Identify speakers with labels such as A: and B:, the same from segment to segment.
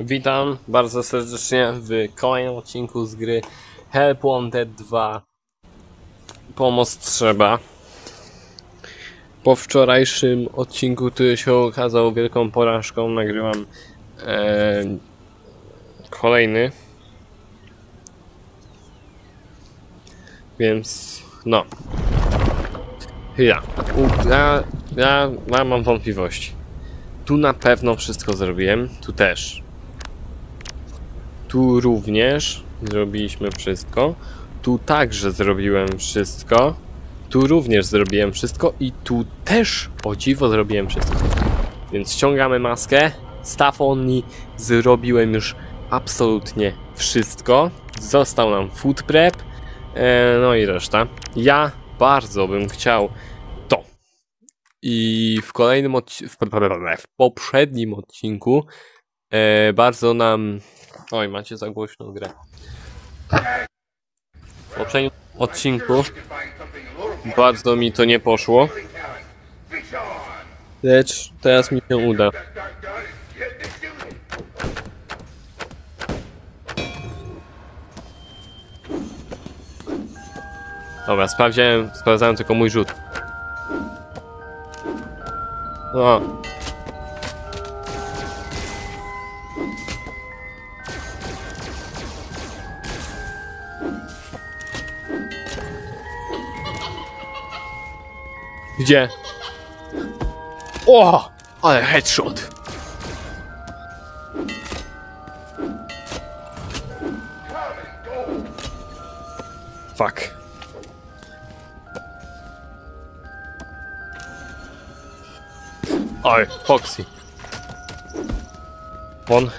A: Witam bardzo serdecznie w kolejnym odcinku z gry Help Wanted 2 Pomoc trzeba. Po wczorajszym odcinku, który się okazał wielką porażką, nagrywam e, kolejny. Więc no. Ja, ja, ja, ja mam wątpliwości. Tu na pewno wszystko zrobiłem, tu też. Tu również zrobiliśmy wszystko. Tu także zrobiłem wszystko. Tu również zrobiłem wszystko i tu też o dziwo zrobiłem wszystko. Więc ściągamy maskę. Staff only. Zrobiłem już absolutnie wszystko. Został nam food prep. E, no i reszta. Ja bardzo bym chciał to. I w kolejnym odcinku, w poprzednim odcinku e, bardzo nam... Oj, macie za głośną grę. W poprzednim odcinku bardzo mi to nie poszło, lecz teraz mi się uda. Dobra, sprawdziłem, sprawdzałem tylko mój rzut. O. Gdzie? O! Ale headshot! Fuck. Oj, Foxy. Won.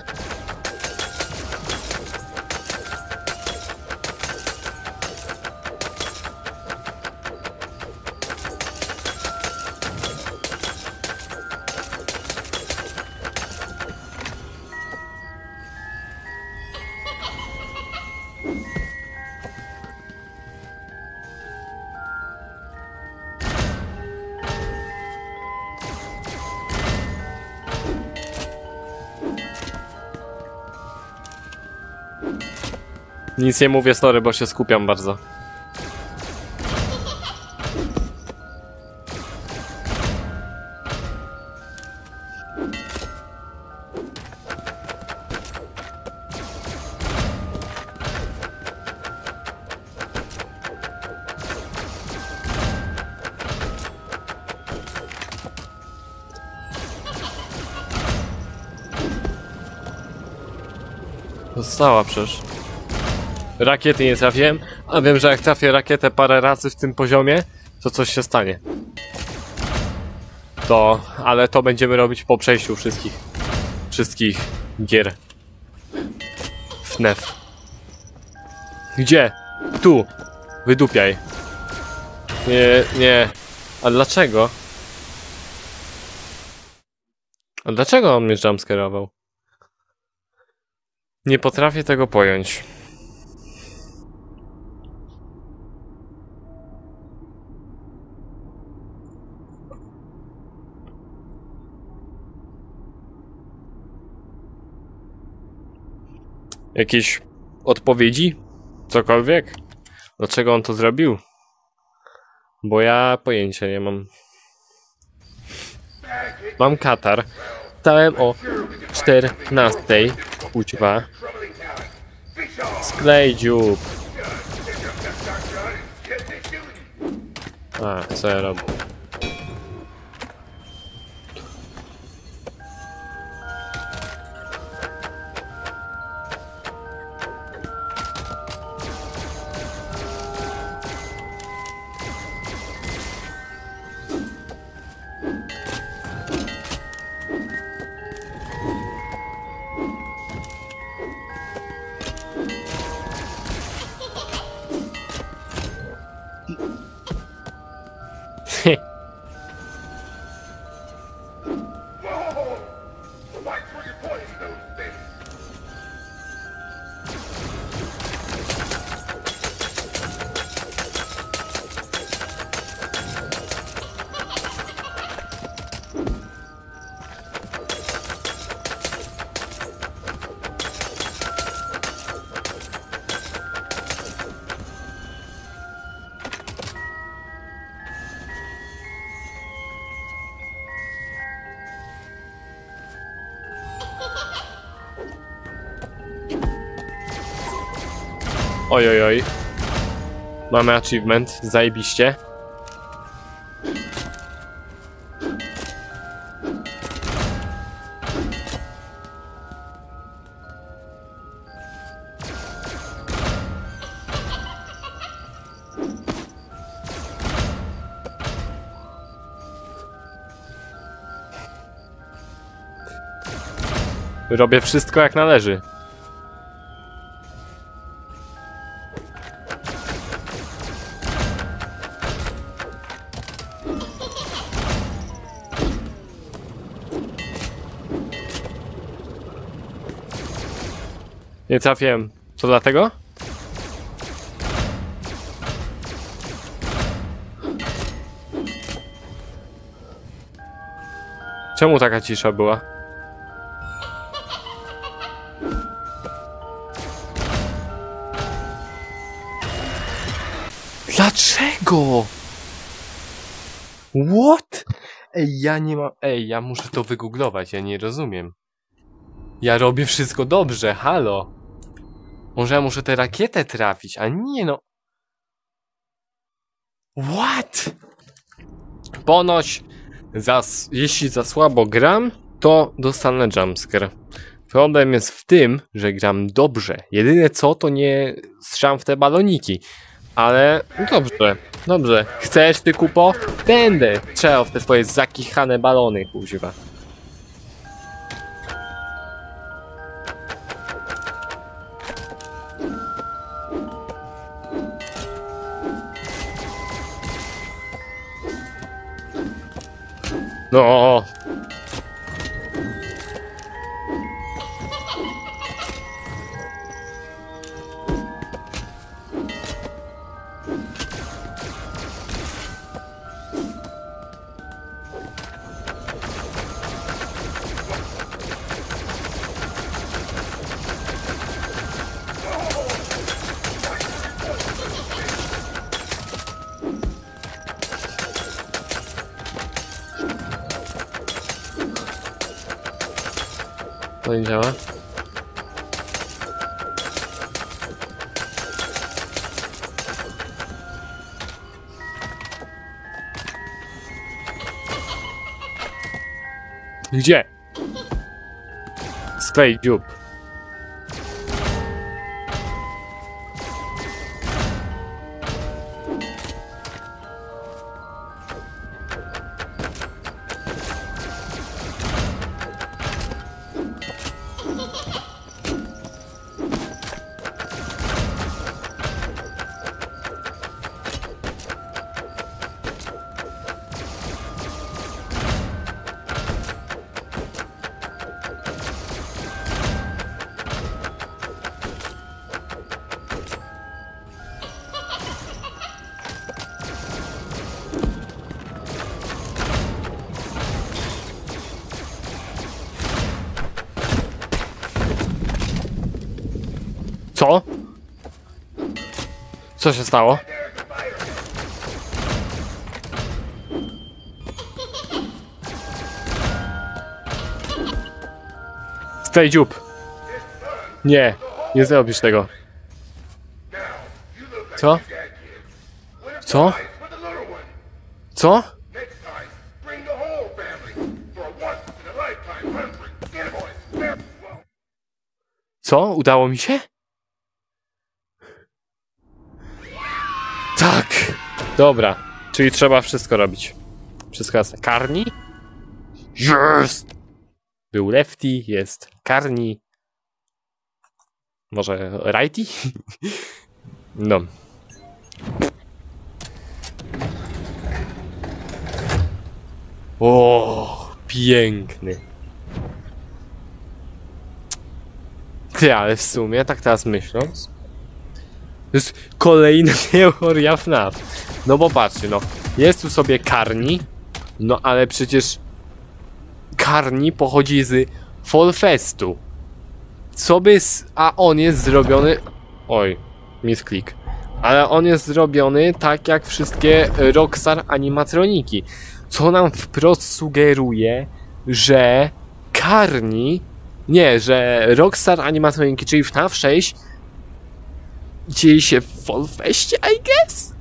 A: Nic nie mówię, sorry, bo się skupiam bardzo. Została przecież. Rakiety nie trafiłem, a wiem, że jak trafię rakietę parę razy w tym poziomie, to coś się stanie. To, ale to będziemy robić po przejściu wszystkich, wszystkich gier. FNEF. Gdzie? Tu. Wydupiaj. Nie, nie. A dlaczego? A dlaczego on mnie jumpscareował? Nie potrafię tego pojąć. Jakieś odpowiedzi? Cokolwiek? Dlaczego on to zrobił? Bo ja pojęcia nie mam. Mam katar. Stałem o 14. Kućwa. Sklej dziób. A, co ja robię? Oj, oj, oj. Mamy achievement, zajebiście. Robię wszystko jak należy. Nie trafiłem. Co dlatego? Czemu taka cisza była? Dlaczego? What? Ej, ja nie mam... Ej, ja muszę to wygooglować, ja nie rozumiem. Ja robię wszystko dobrze, halo. Może ja muszę tę rakietę trafić, a nie no. What? Ponoć, jeśli za słabo gram, to dostanę jumpscare. Problem jest w tym, że gram dobrze. Jedyne co, to nie strzam w te baloniki. Ale dobrze, dobrze. Chcesz ty kupo? Będę strzelał w te twoje zakichane balony, kuźwa. No. Działa. Gdzie? Sklej dziób. Co się stało? Sklej dziób. Nie, nie zrobisz tego. Co? Co? Co?
B: Next time, bring the
A: Tak! Dobra, czyli trzeba wszystko robić. Wszystko jasne. Karni? Jest! Był lefty, jest karni. Może righty? No. O, piękny. Ty, ale w sumie, tak teraz myśląc, to jest kolejna teoria FNAF. No bo patrzcie, no, jest tu sobie Karni, no ale przecież Karni pochodzi z Fallfestu. Co by, z... a on jest zrobiony, oj, misklik, ale on jest zrobiony tak jak wszystkie Rockstar animatroniki, co nam wprost sugeruje, że Karni nie, że Rockstar Animatroniki, czyli FNAF 6 dzieje się w Fallfeście, I guess?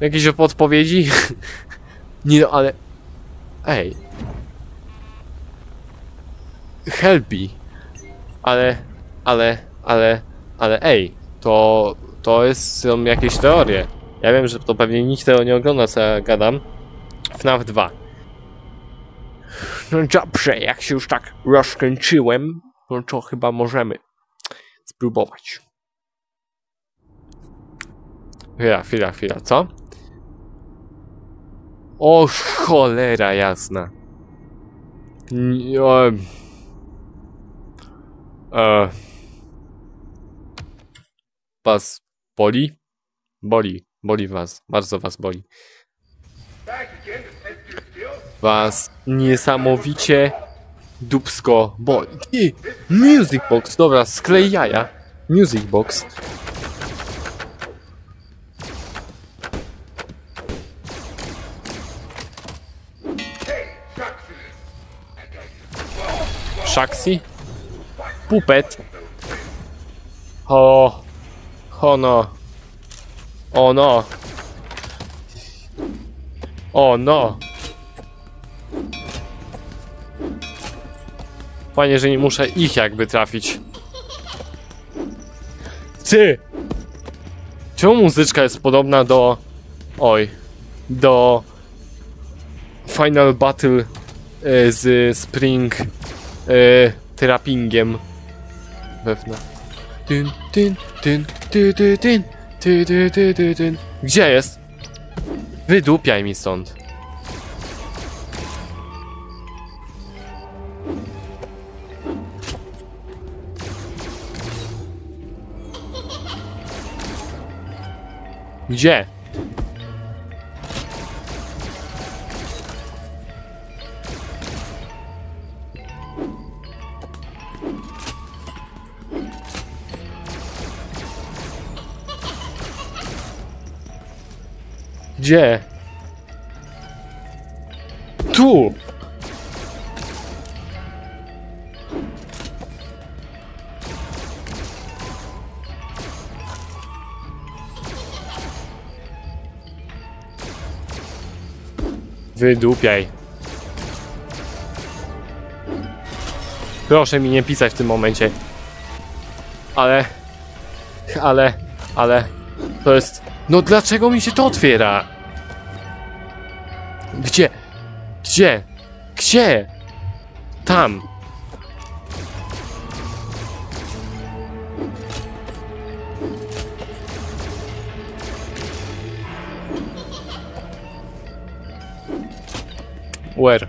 A: Jakieś podpowiedzi? Nie no, ale... Ej. Helpi. Ale, ale, ale, ale ej, to, to jest, są jakieś teorie. Ja wiem, że to pewnie nikt tego nie ogląda, co ja gadam. FNAF 2. No dobrze, jak się już tak rozkręciłem, to chyba możemy spróbować. Chwila, chwila, chwila, co? O cholera jasna. O, e, was boli? Boli, boli was, bardzo was boli. Was niesamowicie dupsko boli. Ty, Music box, dobra, sklej jaja. Music box.
B: I
A: Shaxi? Pupet? O, o no. O no. O no. Fajnie, że nie muszę ich jakby trafić. Ty! Czemu muzyczka jest podobna do... Oj. Do... Final Battle e, z Spring e, Trappingiem tyn. Gdzie jest? Wydupiaj mi stąd. Gdzie? Gdzie? Tu! Wydupiaj. Proszę mi nie pisać w tym momencie. Ale... Ale... Ale... To jest... No dlaczego mi się to otwiera? Gdzie? Gdzie? Gdzie? Tam. Where?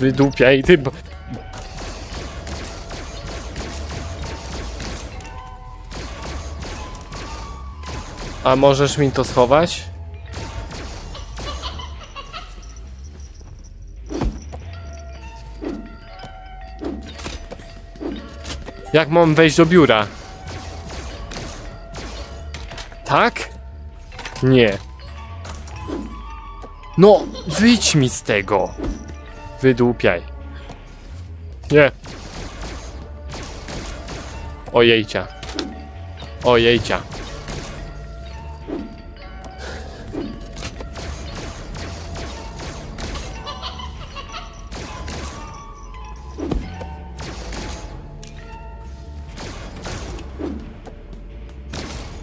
A: Wydupiaj ty... A możesz mi to schować? Jak mam wejść do biura? Tak? Nie. No, wyjdź mi z tego. Wydłupiaj. Nie. Ojejcia. Ojejcia.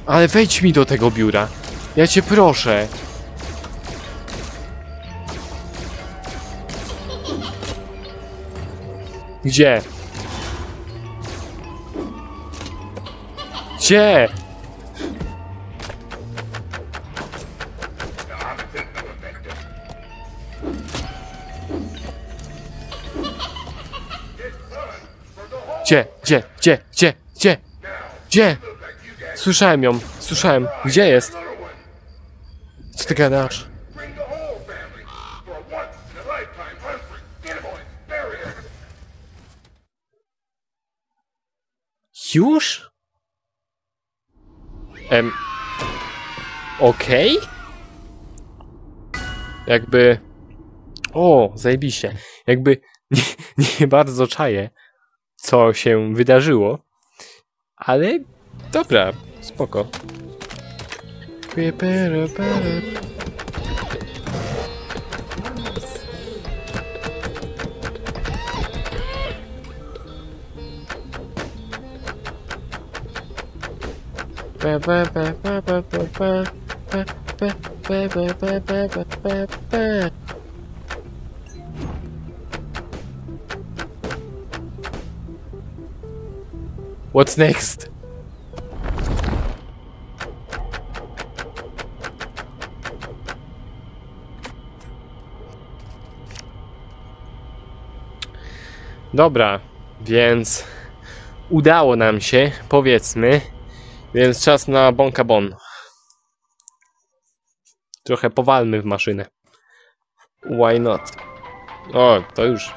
A: Ale wejdź mi do tego biura. Ja cię proszę. Gdzie? Gdzie? Gdzie? Gdzie? Gdzie? Gdzie?
B: You got
A: Słyszałem ją. Słyszałem. Gdzie jest? Co ty gadasz? Już? Em. Okej? Jakby. O, zajebiście. Jakby nie, nie bardzo czaję, co się wydarzyło. Ale dobra, spoko. What's next? Dobra, więc udało nam się, powiedzmy. Więc czas na bonka bon. Trochę powalmy w maszynę. Why not? O, to już.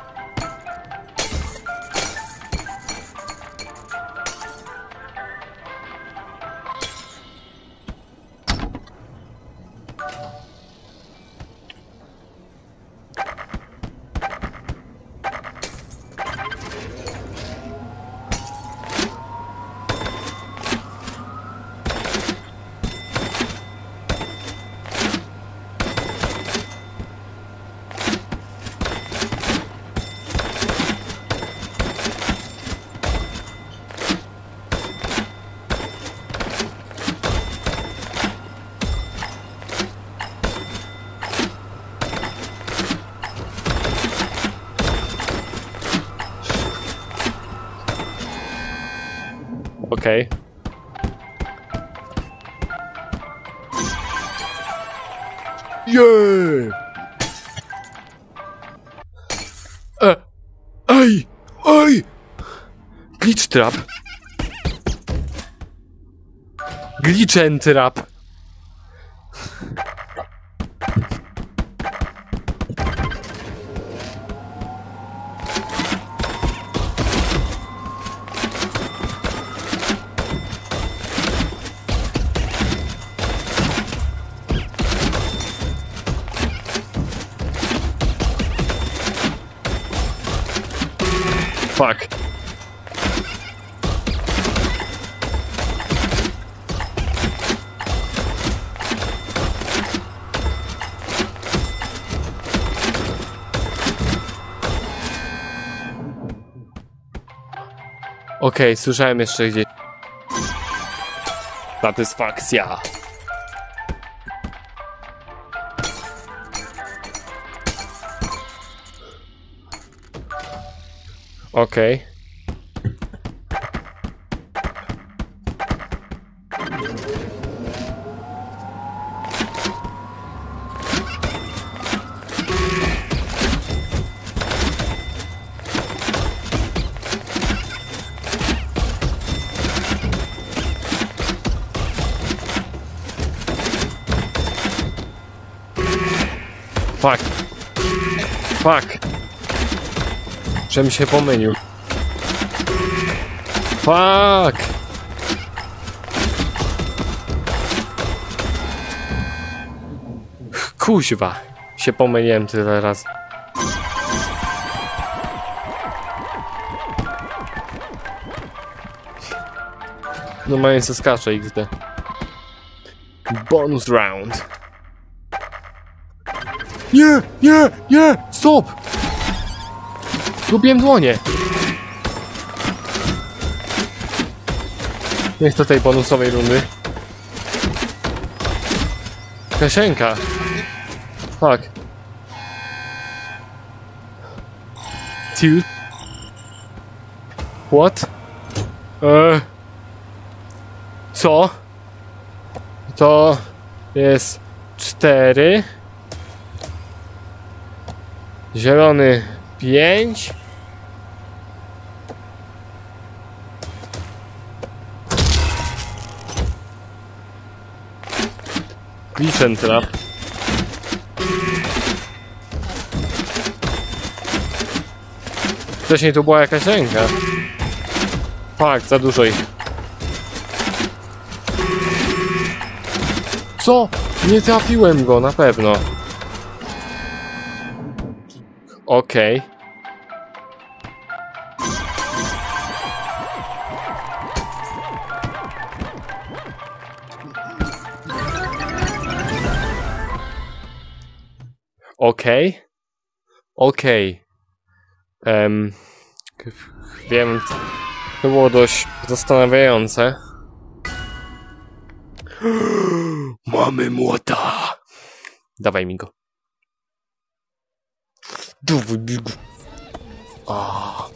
A: Yeah! E, ej! Ej! Glitch trap. Glitch trap. Okej, słyszałem jeszcze gdzieś. Satysfakcja. Okej. Fuck. Fuck. Żebym się pomylił. Fuck! Kuźwa! Się pomyliłem tyle razy. Normalnie se skacze XD. Bonus round. Nie, nie, nie! Stop! Lubiłem dłonie. Nie chcę tej bonusowej rundy. Kaszenka. Fuck. Two. What? Eee. Co? To jest cztery. Zielony pięć. Glitch and trap. Wcześniej tu była jakaś ręka. Tak, za dużo ich. Co? Nie trafiłem go, na pewno. Okej. Okay. Okej. Okay. Okej. Okay. Um, wiem, to było dość zastanawiające. Mamy młota! Dawaj mi go. Dawaj go. A.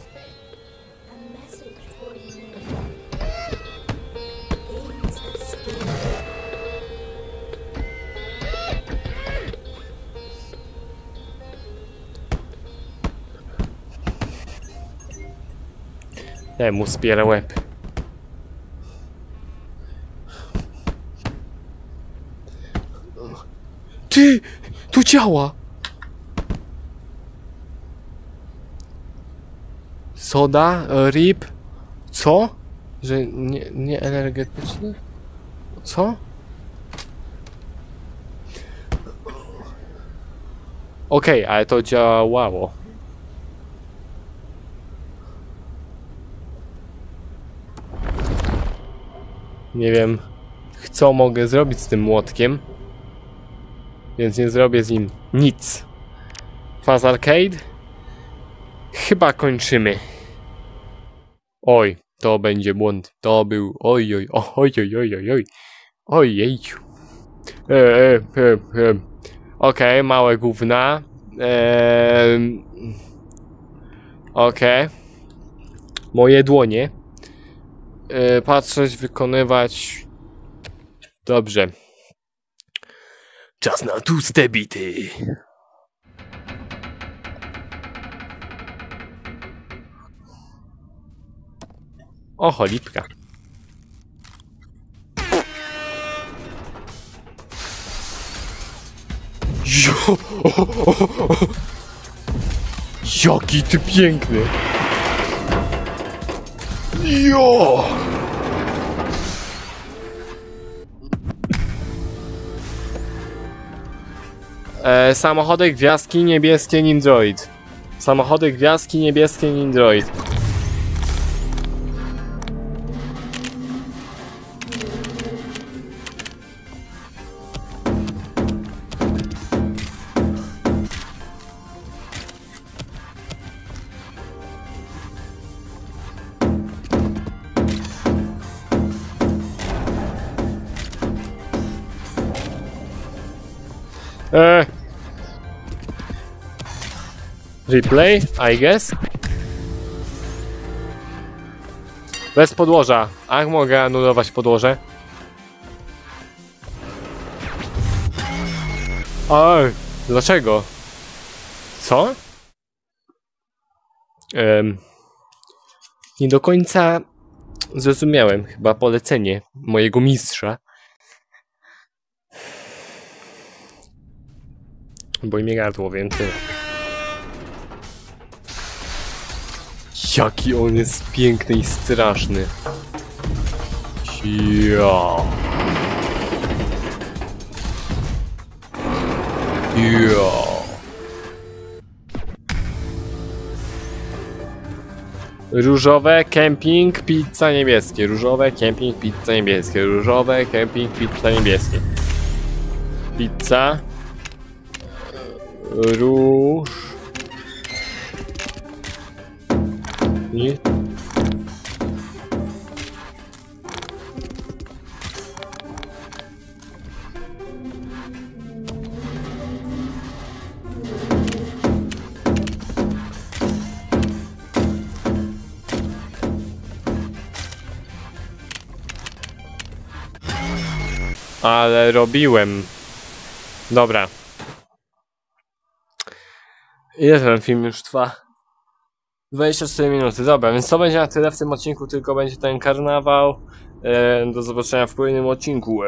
A: Nie, mu spiera łeb. Ty! Tu działa! Soda? e, Rip? Co? Że nie, nie energetyczny? Co? Okej, ale to działało. Nie wiem, co mogę zrobić z tym młotkiem. Więc nie zrobię z nim nic. Faz Arcade? Chyba kończymy. Oj, to będzie błąd. To był. Oj, oj, oj, oj, oj, oj, oj. Ojejciu. E, e, e, e. Okej, małe gówna. Eee, Okej. Moje dłonie. E, patrzeć, wykonywać. Dobrze. Czas na tłuste bity. O, cholipka. Jo! O, o, o. Jaki ty piękny! Jo! E, samochody, gwiazdki, niebieskie Nindroid. Samochody, gwiazdki, niebieskie Nindroid. Replay, I guess. Bez podłoża. Ach, mogę anulować podłoże. Oj, dlaczego? Co? Nie do końca zrozumiałem chyba polecenie mojego mistrza. Boi mnie gardło, więc Jaki on jest piękny i straszny. Ja. Ja. Różowe, kemping, pizza niebieskie. Różowe, kemping, pizza niebieskie. Różowe, kemping, pizza niebieskie. Pizza. Róż. Nie. Ale robiłem. Dobra. Ile film już trwa? 24 minuty, dobra, więc to będzie na tyle w tym odcinku, tylko będzie ten karnawał. E, do zobaczenia w kolejnym odcinku.